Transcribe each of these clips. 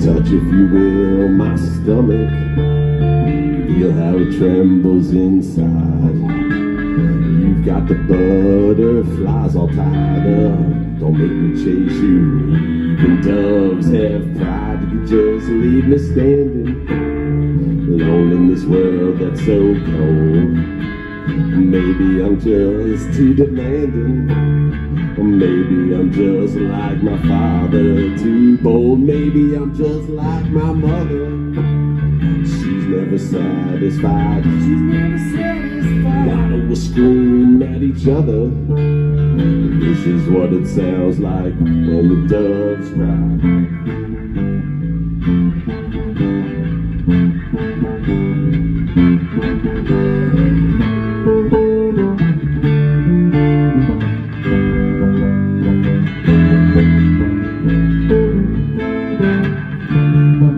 Touch, if you will, my stomach. Feel how it trembles inside. You've got the butterflies all tied up. Don't make me chase you. Even doves have pride. You just leave me standing alone in this world that's so cold. Maybe I'm just too demanding. Or maybe I'm just like my father, too bold. Maybe I'm just like my mother. She's never satisfied. She's never satisfied. Why do we scream at each other? This is what it sounds like when the doves cry. How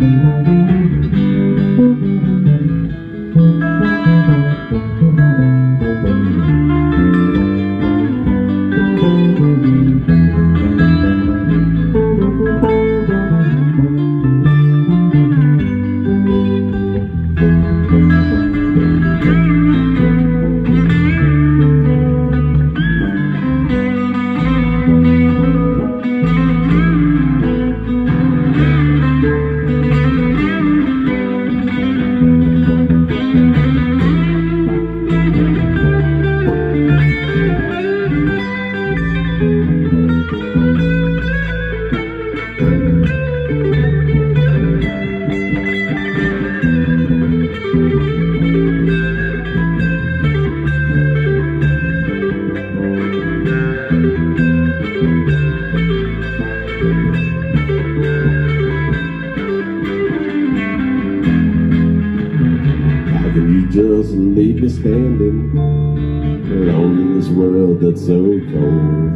just leave me standing alone in this world that's so cold?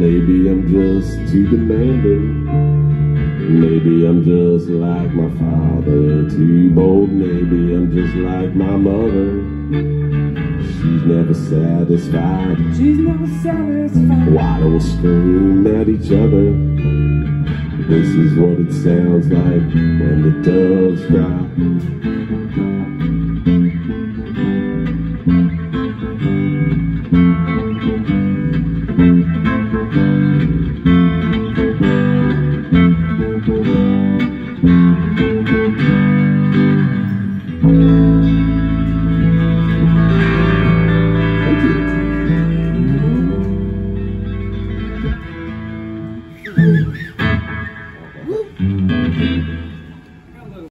Maybe I'm just too demanding. Maybe I'm just like my father, too bold. Maybe I'm just like my mother. She's never satisfied. She's never satisfied. Why do we scream at each other? This is what it sounds like when the doves cry.